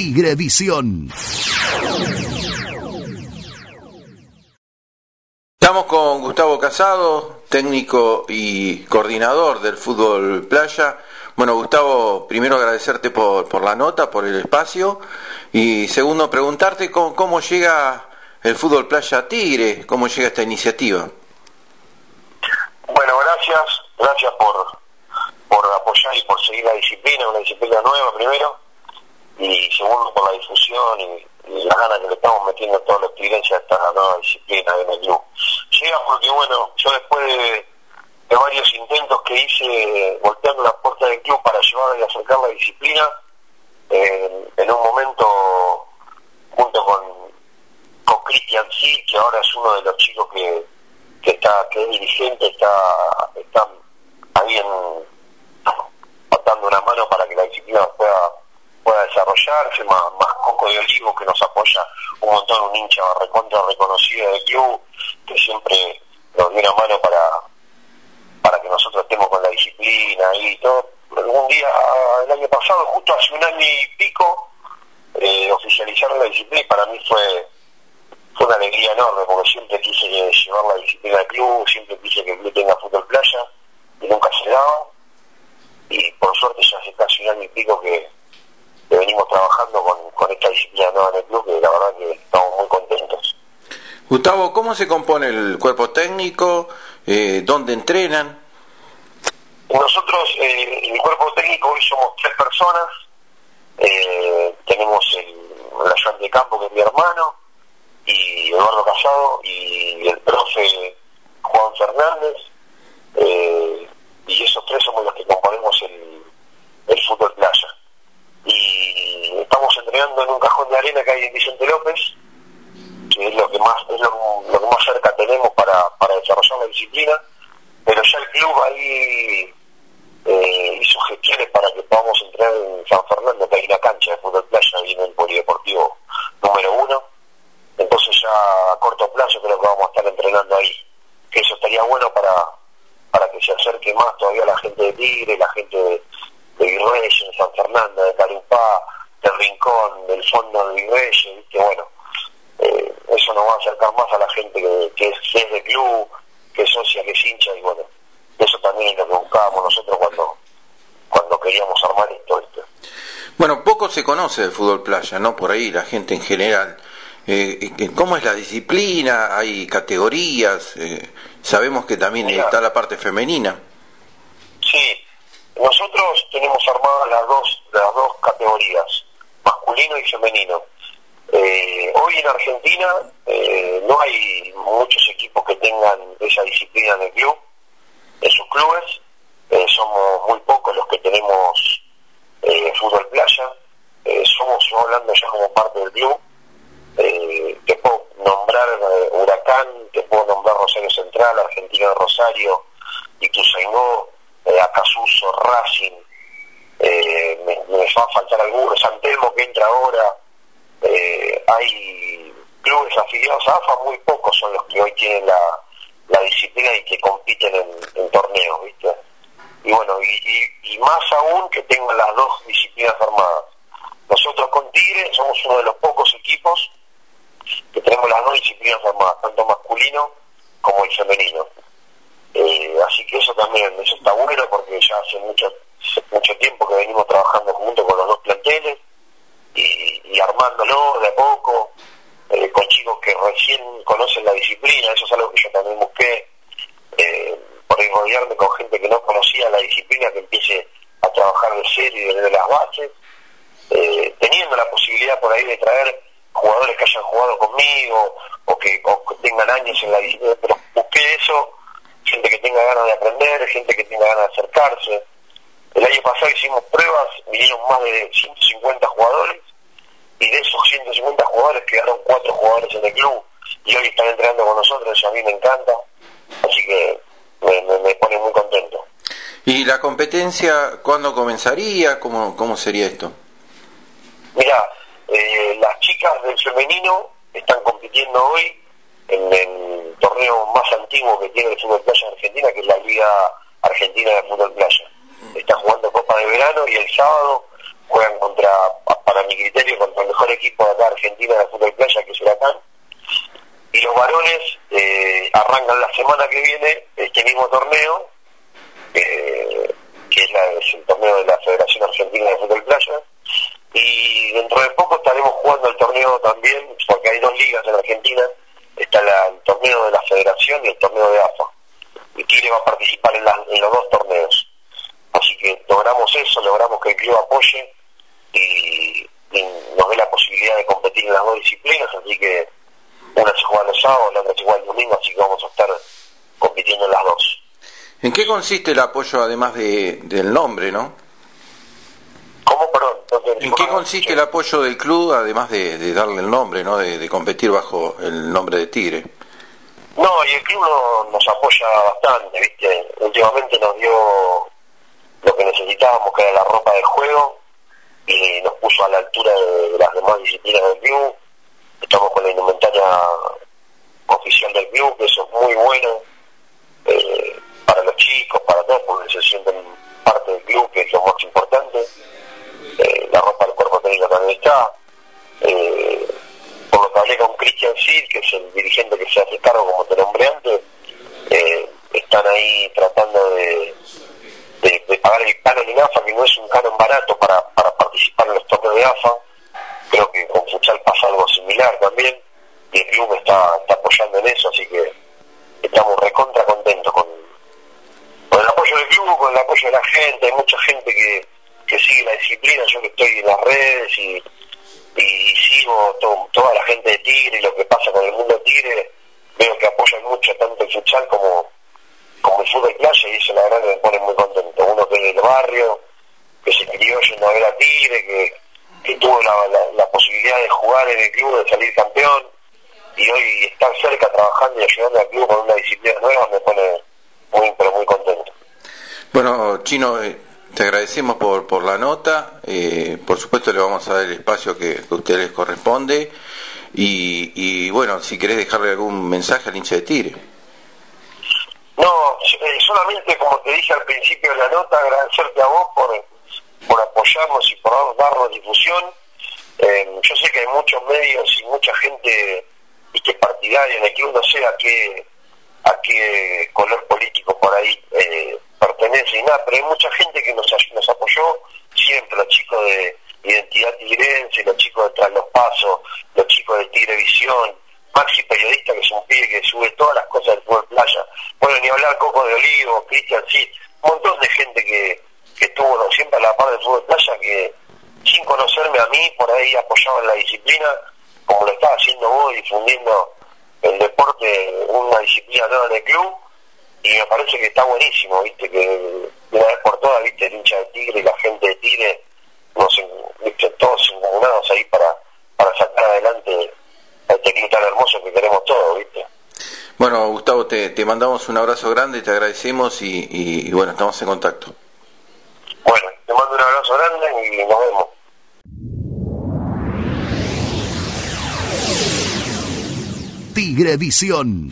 Tigrevisión. Estamos con Gustavo Casado, técnico y coordinador del fútbol playa. Bueno, Gustavo, primero agradecerte por, la nota, por el espacio. Y segundo, preguntarte cómo, llega el fútbol playa Tigre, cómo llega esta iniciativa. Bueno, gracias, gracias por, por apoyar y por seguir la disciplina, una disciplina nueva primero, y segundo por la difusión y, la ganas que le estamos metiendo a todos los tigres a esta nueva disciplina en el club. Llega porque, bueno, yo después de, varios intentos que hice volteando la puerta del club para llevar y acercar la disciplina, en un momento, junto con con Cristian sí, que ahora es uno de los chicos que, que está que es dirigente, está, está ahí en, dando una mano para que la disciplina pueda más, Coco de Olivo que nos apoya un montón, un hincha recontra reconocido del club, que siempre nos dio una mano para, para que nosotros estemos con la disciplina y todo. Algún día, el año pasado, justo hace un año y pico, eh, oficializaron la disciplina y para mí fue fue una alegría enorme porque siempre quise llevar la disciplina al club, siempre quise que el club tenga fútbol playa y nunca se daba. Y por suerte ya hace casi un año y pico que, venimos trabajando con, esta disciplina nueva en el club, que la verdad que estamos muy contentos. Gustavo, ¿cómo se compone el cuerpo técnico? Eh, ¿Dónde entrenan? Nosotros, eh, el cuerpo técnico, hoy somos tres personas. Eh, tenemos el, el de campo, que es mi hermano, y Eduardo Casado, y el profe Juan Fernández. y esos tres somos los que componemos el, el fútbol playa y estamos entrenando en un cajón de arena que hay en Vicente López, que es lo que más, es lo, que más cerca tenemos para, desarrollar la disciplina, pero ya el club ahí eh, hizo gestiones para que podamos entrenar en San Fernando, que hay una cancha de fútbol playa ahí en el polideportivo número uno, entonces ya a corto plazo creo que vamos a estar entrenando ahí, que eso estaría bueno para, para que se acerque más todavía la gente de Tigre, la gente de de Virreyes, en San Fernando, de Carupá, del Rincón, del fondo de Virreyes, que bueno, eh, eso nos va a acercar más a la gente que, es, de club, que es socia, que es hincha, y bueno, eso también es lo que buscábamos nosotros cuando, cuando queríamos armar esto. Bueno, poco se conoce del fútbol playa, ¿no? Por ahí la gente en general. Eh, eh ¿Cómo es la disciplina? ¿Hay categorías? Eh, sabemos que también está la parte femenina. Sí, nosotros tenemos armadas las dos, las dos categorías, masculino y femenino. Eh, en Argentina eh, no hay muchos equipos que tengan esa disciplina en el club, en sus clubes. Eh, somos muy pocos los que tenemos fútbol playa. somos hablando ya como parte del club. te puedo nombrar Huracán, te puedo nombrar Rosario Central, Argentina de Rosario, Ituzaingó, eh, Acasuso, Racing, eh, me, va a faltar algunos, San que entra ahora, eh, hay clubes afiliados a AFA, muy pocos son los que hoy tienen la, disciplina y que compiten en, torneos, ¿viste? Y bueno, y, más aún que tengan las dos disciplinas armadas. Nosotros con Tigre somos uno de los pocos equipos que tenemos las dos disciplinas armadas, tanto masculino como el femenino. Eh, así que eso también, eso está bueno porque ya hace mucho, tiempo que venimos trabajando junto con los dos planteles armándolo de a poco, eh, con chicos que recién conocen la disciplina, eso es algo que yo también busqué, eh, por rodearme con gente que no conocía la disciplina, que empiece a trabajar de serio y desde las bases, eh, teniendo la posibilidad por ahí de traer jugadores que hayan jugado conmigo o que, o que tengan años en la disciplina, pero busqué eso gente que tenga ganas de aprender, gente que tenga ganas de acercarse. El año pasado hicimos pruebas, vinieron más de 150 jugadores y de esos 150 jugadores quedaron cuatro jugadores en el club y hoy están entrenando con nosotros, y a mí me encanta, así que me, pone muy contento. ¿Y la competencia cuándo comenzaría? ¿Cómo, cómo sería esto? Mira, eh, las chicas del femenino están compitiendo hoy en el torneo más antiguo que tiene el fútbol playa en Argentina, que es la Liga Argentina de Fútbol Playa. Está jugando Copa de Verano y el sábado juegan contra, para mi criterio, contra equipo de acá Argentina de fútbol playa, que es Huracán. Y los varones eh, arrancan la semana que viene este mismo torneo, eh, que es, el torneo de la Federación Argentina de Fútbol Playa. Y dentro de poco estaremos jugando el torneo también, porque hay dos ligas en Argentina. Está el torneo de la Federación y el torneo de AFA. Y Tigre va a participar en, en los dos torneos. Así que logramos eso, logramos que el club apoye y, nos dé la posibilidad de competir en las dos disciplinas, así que una se juega los sábados, la otra se juega el domingo, así que vamos a estar compitiendo en las dos. ¿En qué consiste el apoyo además de, del nombre, no? ¿Cómo, perdón? ¿En qué consiste el apoyo del club además de, darle el nombre, no? De, competir bajo el nombre de Tigre. No, y el club nos apoya bastante, ¿viste? Últimamente nos dio lo que necesitábamos, que era la ropa de juego, a la altura de, las demás disciplinas del club. Estamos con la indumentaria oficial del club, que eso es muy bueno eh, para los chicos, para todos, porque se sienten parte del club, que es lo más importante. Eh, la ropa del cuerpo técnico también está. Eh, por lo que hablé con Christian Sid, que es el dirigente que se hace cargo, como te nombré antes, están ahí tratando de pagar el canon en AFA, que no es un canon barato para, para participar en los torneos de AFA. Creo que con Futsal pasa algo similar también, y el club está, está apoyando en eso, así que estamos recontra contentos con, con el apoyo del club, con el apoyo de la gente. Hay mucha gente que, que sigue la disciplina, yo que estoy en las y, y, sigo toda la gente de Tigre y lo que pasa con el mundo de Tigre, veo que apoyan mucho tanto el futsal como como el fútbol playa y eso la verdad que me pone muy contento. Uno que es del barrio, que se crió yendo a ver a Tigre, que, que tuvo la, la, posibilidad de jugar en el club, de salir campeón, y hoy estar cerca trabajando y ayudando al club con una disciplina nueva me pone muy, pero muy contento. Bueno, Chino, eh, te agradecemos por, por la nota, eh, por supuesto le vamos a dar el espacio que, a ustedes les corresponde, y, y bueno, si querés dejarle algún mensaje al hincha de Tigre. No, eh, solamente como te dije al principio de la nota, agradecerte a vos por, por apoyarnos y por darnos difusión. Eh, yo sé que hay muchos medios y mucha gente que partidaria en el club, no sé a qué, a qué color político por ahí pertenece y nada, pero hay mucha gente que nos, nos apoyó siempre, los chicos de Identidad Tigrense, los chicos de Tras los Pasos, los chicos de Tigrevisión, Maxi Periodista, que es un pibe que sube todas las cosas del fútbol playa. Bueno, ni hablar Coco de Olivo, Cristian sí, un montón de gente que, que estuvo siempre a la par del fútbol playa, que sin conocerme a mí, por ahí apoyaban la disciplina, como lo estaba haciendo vos, difundiendo el deporte, una disciplina nueva en el club, y me parece que está buenísimo, viste, que de una vez por todas, viste, el hincha de Tigre y la gente de Tigre, nos, viste, todos incomunados ahí para, para sacar adelante este club tan hermoso que queremos todos, ¿viste? Bueno, Gustavo, te, te mandamos un abrazo grande, te agradecemos y, y, bueno, estamos en contacto. Bueno, te mando un abrazo grande y nos vemos. Tigre Visión.